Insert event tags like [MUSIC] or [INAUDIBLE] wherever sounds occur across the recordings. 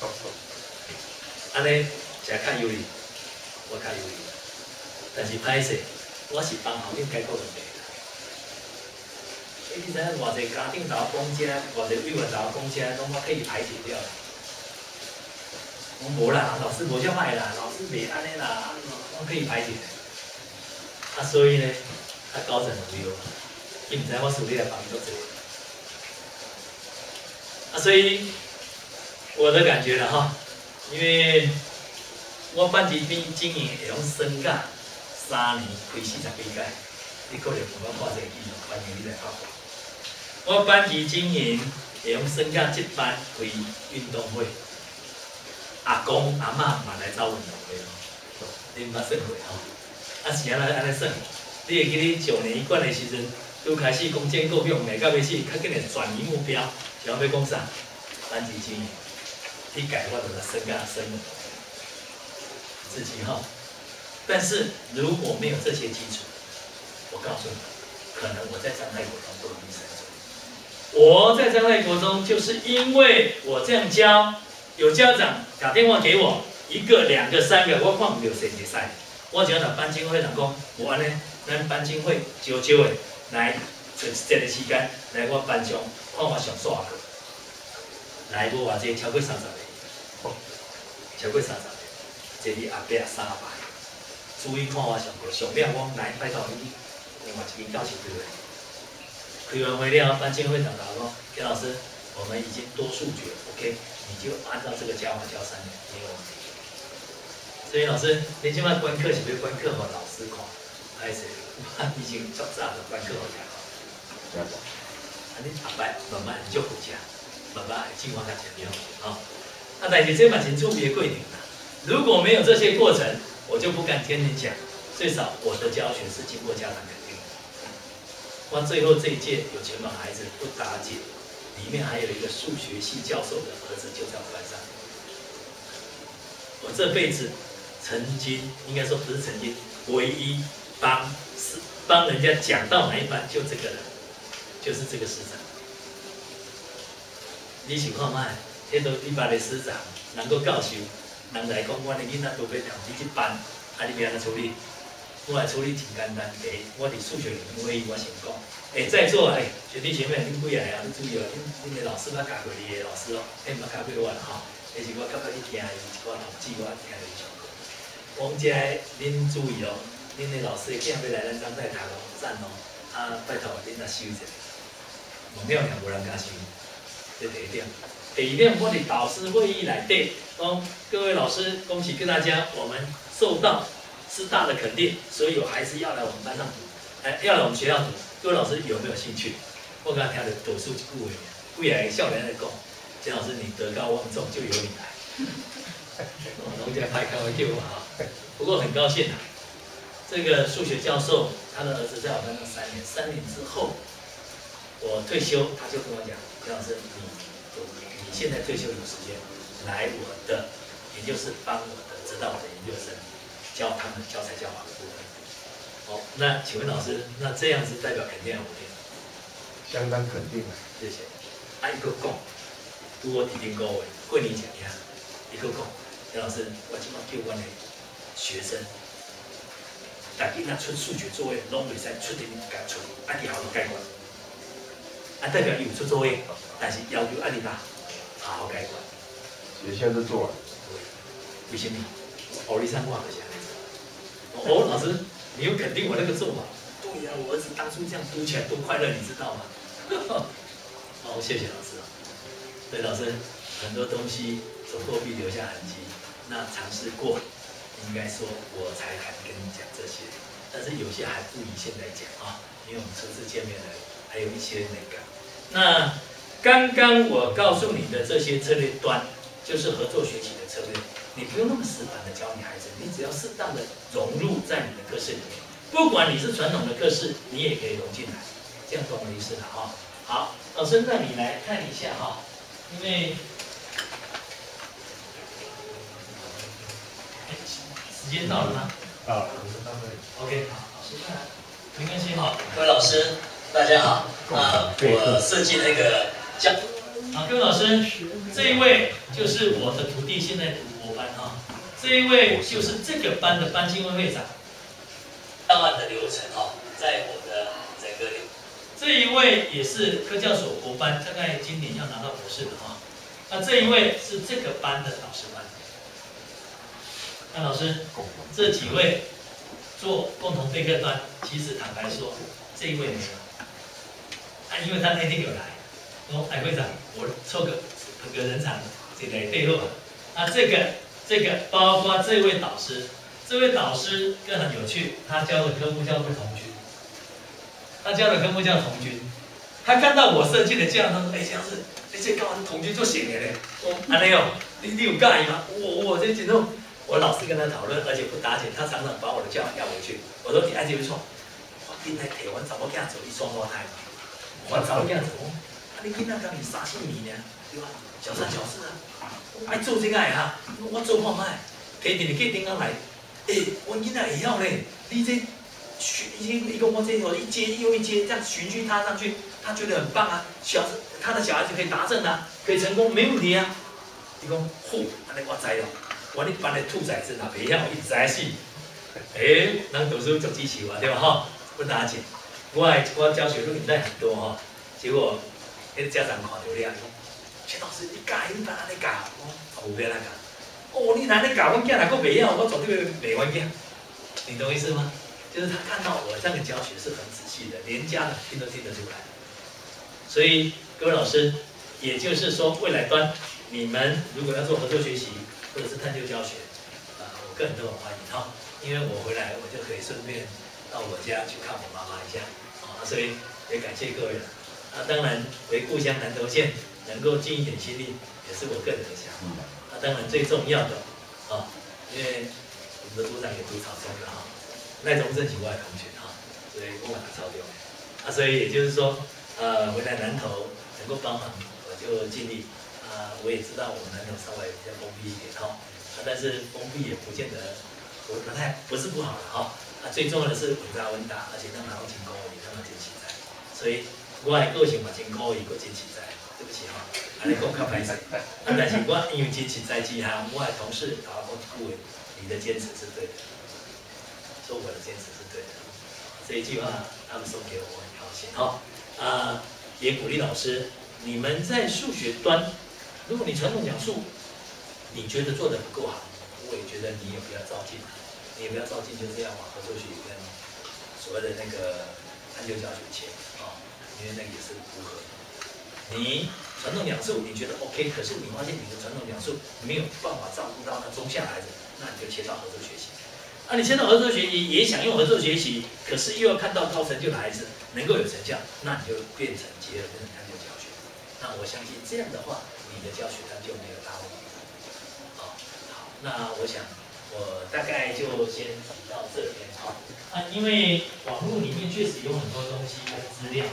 [LAUGHS] 安尼食较有利，我较有利，但是歹势，我是帮后面解决问题。你知影偌济家庭查某公遮，偌济幼儿查某公遮，拢我可以排解掉。我无啦，老师无遮歹啦，老师袂安尼啦，我可以排解。啊，所以呢，他高枕无忧，伊毋知我手里来帮伊做。啊，所以我的感觉了哈，因为我班级经经营会用升甲三年开四十几届，你可能有法看这个记录，欢迎你来考。我班级经营会用升价这班开运动会，阿公阿嬷嘛来走运动会哦，恁捌算过吼？啊是安尼安尼算，你会记你上年冠的时阵，拄开始讲建构用，到尾去较紧的转移目标，想要讲啥？班级经营，你改换的升价升了，自己哈。但是如果没有这些基础，我告诉你，可能我在张太国中都已经成熟。我在张太国中，就是因为我这样教，有家长打电话给我，一个、两个、三个，我看有谁比赛，我就要到班经会上讲，我呢，咱班经会招招的来，这这个时间来我班上看我上数学课。来无偌济，超过三十个，超过三十个，坐伫后壁三排，注意看我上课，上了我来拜托你，另外一间教室对不对？开完会了，班经会长讲说，田老师，我们已经多数决，OK，你就按照这个教法教三年，没有问题。所以老师，你今晚观课是不是观课和老师看？还是已经早早的观课好？讲好。啊，你下摆慢慢就回家。慢慢进化它前面啊，那但是这蛮是注别规定的，如果没有这些过程，我就不敢天天讲。最少我的教学是经过家长肯定的。哇，最后这一届有全班孩子不打紧，里面还有一个数学系教授的儿子就在我班上。我这辈子曾经应该说不是曾经，唯一帮是帮人家讲到哪一班就这个人，就是这个师长。你想看卖？迄个你班的师长能够教授，人来讲，我的囡仔都要读你这班，啊，你要安怎处理？我来处理真简单，诶，我伫数学会议我先讲，诶，在座诶，学弟学妹，恁几个啊？你注意哦，恁恁的老师捌教过你的老师哦，诶，捌教过我啦吼，迄是我感觉你听伊一个老师我听伊上课。王家，恁注意哦，恁的老师今日要来咱张在读哦，赞哦，啊，拜托恁来收一下，门票也无人敢收。这第一点，第二点，我的导师会议来对，哦，各位老师，恭喜跟大家，我们受到师大的肯定，所以有孩子要来我们班上读，哎，要来我们学校读，各位老师有没有兴趣？我刚才听的读书顾问，未来校园来讲，金老师你德高望重，就由你来。农家派开玩笑哈，不过很高兴啊，这个数学教授他的儿子在我班上三年，三年之后我退休，他就跟我讲。老师，你你现在退休有时间来我的，也就是帮我的指导我的研究生教他们教材教法的部分。好，那请问老师，那这样子代表肯定还是否定？相当肯定啊，谢谢。啊，一个讲，如果提定各位过年讲一下，一个讲，田老师，我今晚叫我的学生，大家出数学作业，拢未使出点改出，啊，你好好改过。啊，代表有出作业，但是要求阿你爸好好改管。学校都做了。为什么？奥利山话的下哦，老师，你有肯定我那个做法？对呀，我儿子当初这样读起来多快乐，你知道吗？[LAUGHS] 哦，谢谢老师。对，老师，很多东西走过必留下痕迹。那尝试过，应该说我才敢跟你讲这些。但是有些还不宜现在讲啊，因为我们初次见面而已。还有一些那个，那刚刚我告诉你的这些策略端，就是合作学习的策略。你不用那么死板的教你孩子，你只要适当的融入在你的课室里面。不管你是传统的课室，你也可以融进来，这样懂我意思了哈。好，老师，那你来看一下哈，因为时间到了吗？到了，OK，好，老师看，没关系哈，各位老师。大家好，啊，我设计那个教，啊，各位老师，这一位就是我的徒弟，现在读国班啊。这一位就是这个班的班经会会长。档案的流程哈，在我的整个流。这一位也是科教所国班，大概今年要拿到博士的哈。那这一位是这个班的导师班。那老师，这几位做共同备课端，其实坦白说，这一位没有。啊，因为他那天有来，说海会长，我凑个捧个人场，这个背后啊，啊这个这个包括这位导师，这位导师更很有趣，他教的科目叫做童军，他教的科目叫童军，他看到我设计的这样，他说，哎，这样子，哎，这干嘛童军就醒了嘞？哦，阿雷哦，你你有介意吗？我我这几种，我老是跟他讨论，而且不打紧，他常常把我的教要回去，我说你爱这不错，我今天台湾怎么这样走一双胞胎？我早这样子，啊，你囡仔刚你三四年呢，对吧？小三小四啊，爱做这个哈，我做看卖，提定你可以顶下来。诶，我囡仔会晓嘞，你这循，一个我这我一阶又一阶这样循序踏上去，他觉得很棒啊。小他的小孩子可以达阵啊，可以成功，没问题啊。伊讲好，安尼我知了。我你班的兔崽子哪袂晓一直死？诶，人读书做支持我，对吧？哈，不打紧。我我教学录影带很多哈，结果那个家长看到了，讲：钱老师你教你班安尼教，我后边来教。哦，你哪里教？我囝哪个袂晓，我绝对袂完囝。你懂意思吗？就是他看到我这样的教学是很仔细的，连家长听都听得出来。所以各位老师，也就是说，未来端你们如果要做合作学习或者是探究教学，啊，我个人都很欢迎哈，因为我回来我就可以顺便到我家去看我妈妈一下啊。所以也感谢各位了。啊，当然回故乡南投县能够尽一点心力，也是我个人的想法。啊，当然最重要的啊，因为我们的组长也读草中的哈，赖中正是我的同学哈，所以我蛮操中。啊，所以也就是说，呃，回来南投能够帮忙，我就尽力。啊，我也知道我们南投稍微比较封闭一点哈，啊，但是封闭也不见得不不太不是不好的哈。啊，最重要的是稳扎稳打，而且让老进攻。所以我的个性嘛真可以，个真实在。对不起哈，安尼讲较歹势。[LAUGHS] 啊，但是我因为真实在之下，我的同事甲我讲句话，你的坚持是对的，说我的坚持是对的。这一句话他们送给我，我很高兴哈。啊，也鼓励老师，你们在数学端，如果你传统讲述，你觉得做的不够好，我也觉得你也不要照进，你也不要照进，就这样往合作学跟所谓的那个探究教学切。因为那个也是符合。你传统两数你觉得 OK，可是你发现你的传统两数没有办法照顾到那中下孩子，那你就切到合作学习。啊，你切到合作学习也想用合作学习，可是又要看到高成就的孩子能够有成效，那你就变成结合跟探究教学。那我相信这样的话，你的教学它就没有大问题。好，好，那我想我大概就先提到这边哈。啊，因为网络里面确实有很多东西跟资料。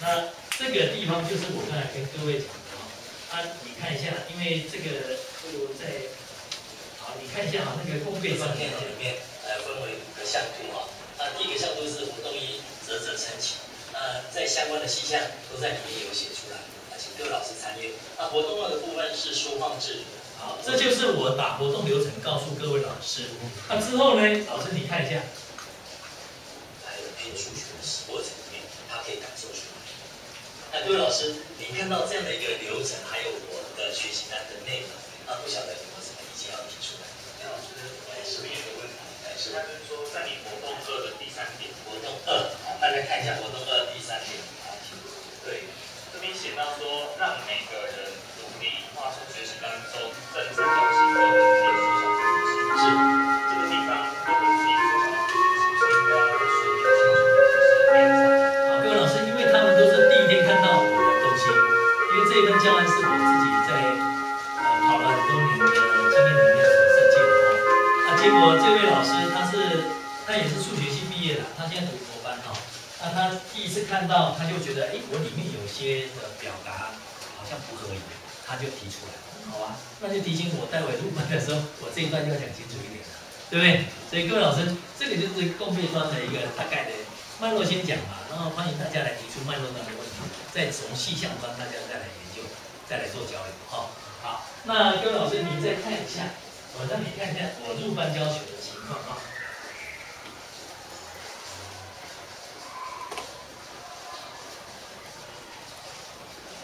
那这个地方就是我刚才跟各位讲的哈，啊，你看一下，因为这个就在，好，你看一下啊，那个工备专片里面，呃，分为五个项图哈，啊，第一个项图是活动一，啧啧称奇，啊，在相关的细项都在里面有写出来，啊，请各位老师参阅。那，活动二的部分是书放制，好，这就是我把活动流程告诉各位老师。那之后呢，老师你看一下，还有偏数学的过程里面，他可以感受出来。那各位老师，您看到这样的一个流程，还有我的学习单的内容，那不晓得有没有什么意见要提出来？老师，我是不是有个问题？是，他就是说，在你活动二的第三点，活动二，大家看一下活动二第三点。对，这边写到说，让每个人努力画出学习当中正式中心或者是缩小的是，这个地方如果自己缩小的是不是应该要说明清楚？就是好，各位老师，因为他们都是第一天看到我的东西，因为这一份教案是我自己在呃跑了很多年的经验里面所设计的哈。啊，结果这位老师他是他也是数学系毕业的，他现在读国班哈。那他第一次看到，他就觉得哎，我里面有些的表达好像不合理，他就提出来，好吧？那就提醒我待会入班的时候，我这一段就要讲清楚一点了，对不对？所以各位老师，这个就是共备端的一个大概的脉络先讲嘛，然后欢迎大家来提出脉络端的问题，再从细项端大家再来研究，再来做交流，哈，好。那各位老师，你再看一下，我让你看一下我入班教学的情况啊。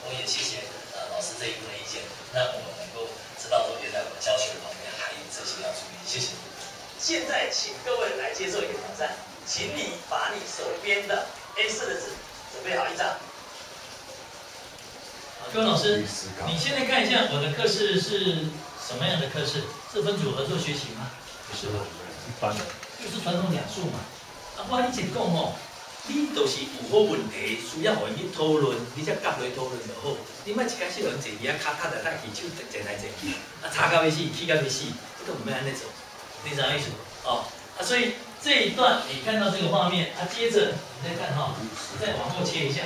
我也谢谢呃老师这一意见，那我们能够知道说原来我们教学方面还有这些要注意，谢谢。现在请各位来接受一个挑战，请你把你手边的 A4 的纸准备好一张。好，各位老师。你现在看一下我的课室是什么样的课室？是分组合作学习吗？不是吧？一般的，就是传统讲述嘛。啊，我以前讲哦，你就是有好问题需要互因去讨论，你才甲落讨论就好。你莫一开始人坐伊啊卡卡的，咱起手坐来坐去，啊吵到要死，气到要死，这个我们安尼做，你知道意思不？哦，啊，所以这一段你看到这个画面，啊，接着你再看哈、你再往后切一下。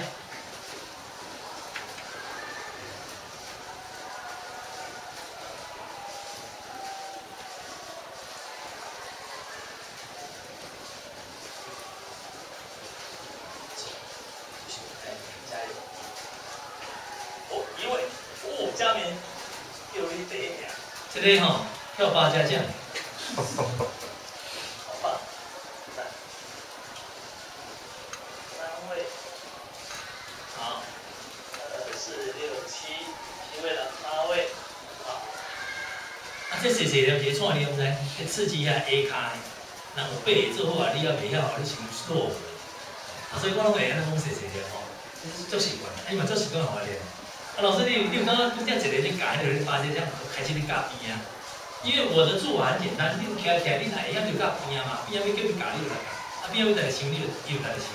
加油！哦，一位，哦，嘉明，有一点点，这里哈、跳八家将，[LAUGHS] 好棒！三，三位，好，二四六七，七位了，八位，好，啊，这细细条节创你毋知，刺激一下 A 卡的，人有背会做好啊，你要袂晓，你先弱。啊，所以我拢会安尼讲细细条吼，做习惯，啊，伊嘛做习惯互我练。啊，老师你有你有刚刚拄则一个你教迄个你发现这样开始你教边啊？因为我的做法很简单，你徛徛你哪会晓就教边啊嘛，边啊要叫你教你就来教，啊边啊要来想你就你就来想，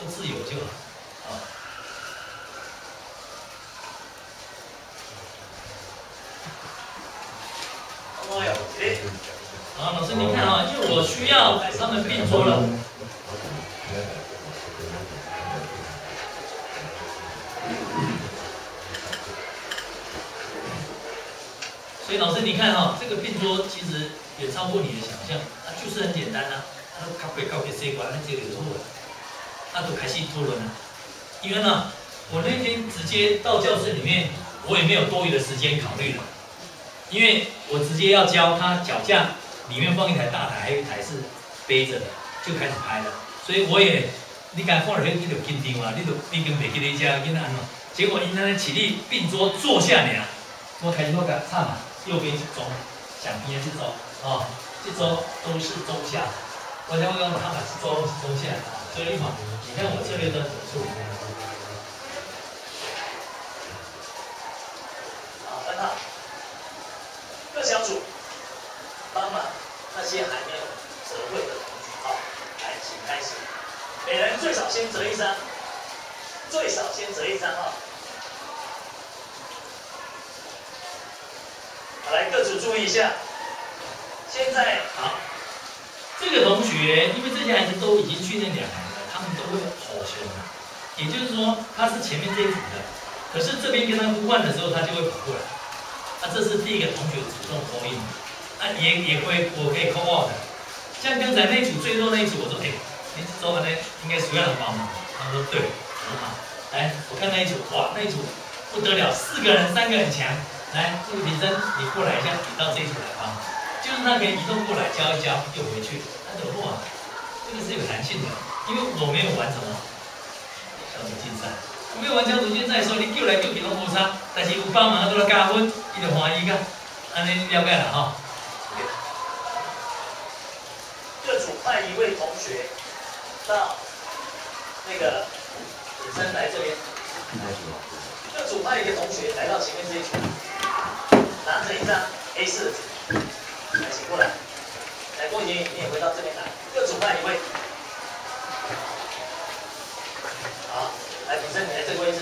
都自由就好。啊。哦哟，诶，好，老师您看啊，因为我需要他们并桌了。所以老师你看哈、这个并桌其实也超过你的想象，它就是很简单啊，它都靠背靠背谁管，那这个就错了，那都开始讨论了。因为呢，我那天直接到教室里面，我也没有多余的时间考虑了，因为我直接要教他脚架里面放一台大台，还有一台是背着的，就开始拍了。所以我也，你敢放了，你就紧张啊，你就毕竟袂记得遮囡仔安怎，结果因那起立并桌坐下尔，我开始我甲唱嘛，右边是中，想边是中，哦，这周都是中下，我想我讲他把是中是中下，所以嘛，你看我这边的手术，好，很好。各小组些还没有折会的同学，好，来，请开始，每人最少先折一张，最少先折一张哈。好，来，各自注意一下，现在好，这个同学因为这些孩子都已经训练两年了，他们都会吼声啊，也就是说他是前面这一组的，可是这边跟他呼唤的时候，他就会跑过来。啊，这是第一个同学主动口音，啊，也也会我可以 call out 的。像刚才那组最弱那一组，我说，哎、你昨晚呢应该需要人帮忙。他说对，很好。来，我看那一组，哇，那一组不得了，四个人，三个很强。来，这个女生你过来一下，你到这一组来帮忙。就是他可以移动过来教一教，又回去。他怎么哇？这个是有弹性的，因为我没有玩什么小组竞赛。我没有玩小组竞赛的时候，你叫来叫去拢无差，但是有帮忙都来加分，伊就欢喜个。安尼了解了哈。各组派一位同学到那个女生来这边，各组派一个同学来到前面这一组，拿着一张 A4，来，请过来。来，郭莹，你也回到这边来，各组派一位。好，来，女生你来这个位置。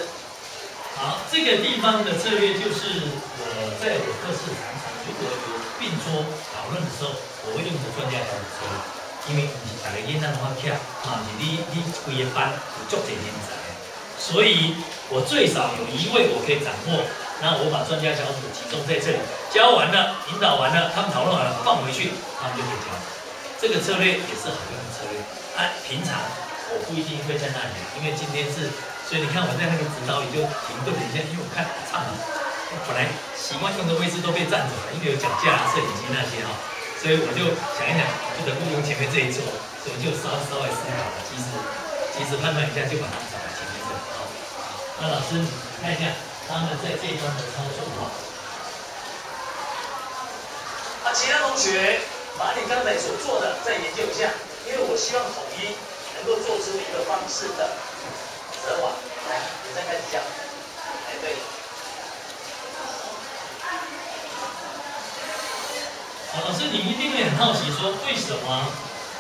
好，这个地方的策略就是我在我课室常常如果有并桌讨论的时候，我会用着专家小组策略，因为不是大家囡仔拢好徛，啊，是你你规个班有足侪人才，所以我最少有一位我可以掌握，那我把专家小组集中在这里，教完了，引导完了，他们讨论完了，放回去，他们就可以教。这个策略也是好用的策略。啊，平常我不一定会在那里，因为今天是，所以你看我在那个指导里就停顿了一下，因为我看唱了，本来习惯用的位置都被占走了，因为有脚架、摄影机那些哈，所以我就想一想，不得不用前面这一座，所以就稍稍微思考了，其实其实判断一下，就把它找来前面这里。好，那老师你看一下他们在这一端的操作哈。啊，其他同学把你刚才所做的再研究一下，因为我希望统一能够做出一个方式的折法。来，你再开始讲。哎，对。好，老师，你一定会很好奇，说为什么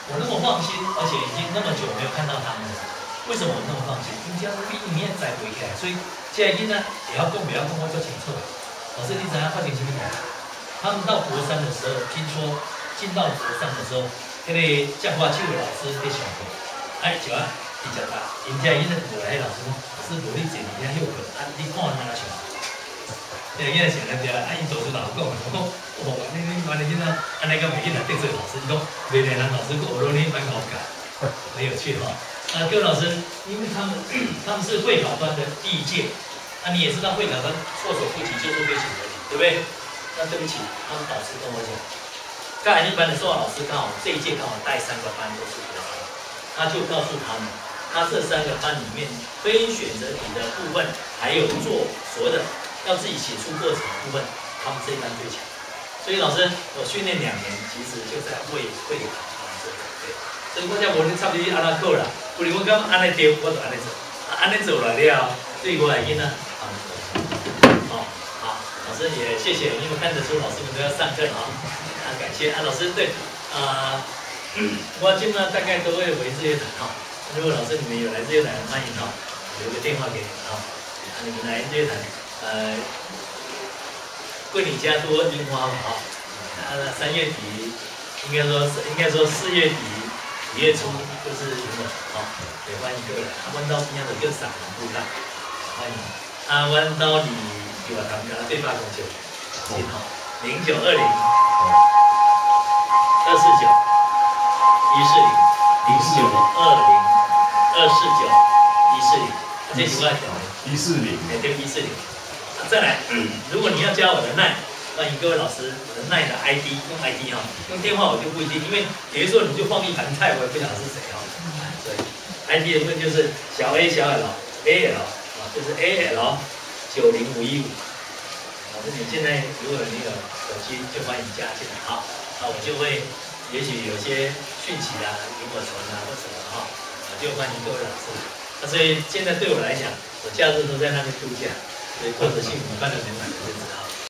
我那么放心，而且已经那么久没有看到他们了？为什么我那么放心？因为毕竟你也在回来，所以现在呢也要供，也要供，我就清楚。老师，你怎样发现什么？他们到佛山的时候，听说进到佛山的时候，那个讲话手的老师在上课，哎，就啊，比较大，人家因为过来老师，老师努力坐人家休课，啊，你看哪上？对，因为现在对啊，啊，伊做出老讲，我讲，哦，你你安尼囡仔，安尼个每囡仔得罪老师，伊讲，未来咱老师学罗你蛮好教，很有趣哈。啊，各位老师，因为他们他们是会考班的第一届，那你也知道会考班措手不及就是会写问题，对不对？那对不起，他们导师跟我讲，刚才一班的数学老师刚好这一届刚好带三个班都是比较好，他就告诉他们，他这三个班里面非选择题的部分，还有做所谓的。要自己写出过程的部分，他们这一班最强。所以老师，我训练两年，其实就在为会考他们做准备。所以我讲我就差不多按那够了，不然我刚按那丢，我就按那走，按那走了了，对我来讲呢，好，好，老师也谢谢，因为看得出老师们都要上课啊，啊感谢啊老师对，啊，我今呢大概都会回日月潭哈，如果老师你们有来日月潭，欢迎哈，留个电话给你们，啊你们来日月潭。呃，桂林家多樱花嘛，哈，啊，三月底，应该说是应该说四月底五月初就是樱了，好，也欢迎各位。阿弯刀边的更散很不一样，欢迎。啊弯刀你给我他们家对发工作，信号零九二零二四九一四零零九二零二四九一四零，这几块条一四零，哎，对，一四零。再来，如果你要加我的奈，欢迎各位老师，我的奈的 ID 用 ID 哈，用电话我就不一定，因为有的时候你就放一盘菜，我也不晓得是谁哈。所以 ID 的部分就是小 A 小 L A L 啊，就是 A L 九零五一五。老师，你现在如果你有手机，就欢迎加进来哈。那我就会，也许有些讯息啊，如果传啊或什么哈，我就欢迎各位老师。那所以现在对我来讲，我假日都在那边度假。所以过着幸福、快乐、美满的日子啊。